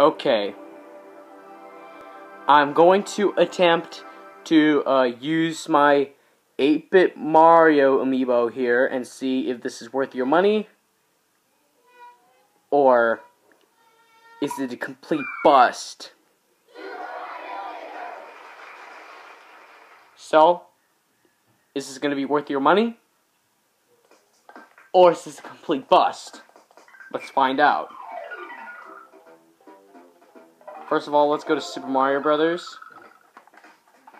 Okay. I'm going to attempt to uh, use my 8-bit Mario amiibo here and see if this is worth your money or is it a complete bust? So, is this going to be worth your money? Or is this a complete bust? Let's find out. First of all, let's go to Super Mario Brothers.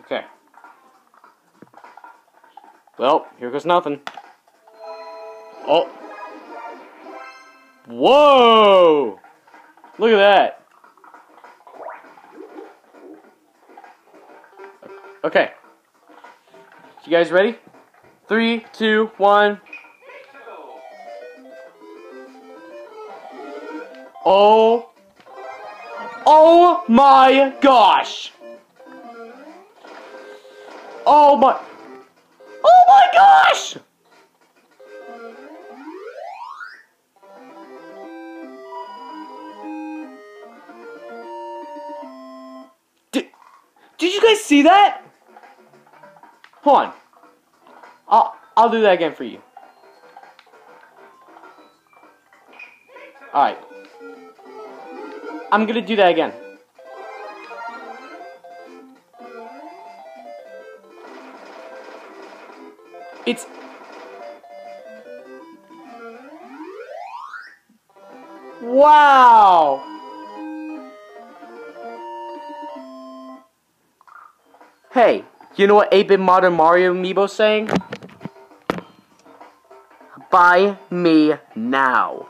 Okay. Well, here goes nothing. Oh. Whoa! Look at that. Okay. You guys ready? Three, two, one. Oh. Oh my gosh. Oh my. Oh my gosh! Did, did you guys see that? Hold on. I'll, I'll do that again for you. Alright. I'm gonna do that again. It's... Wow! Hey, you know what 8-bit Modern Mario Amiibo's saying? Buy me now.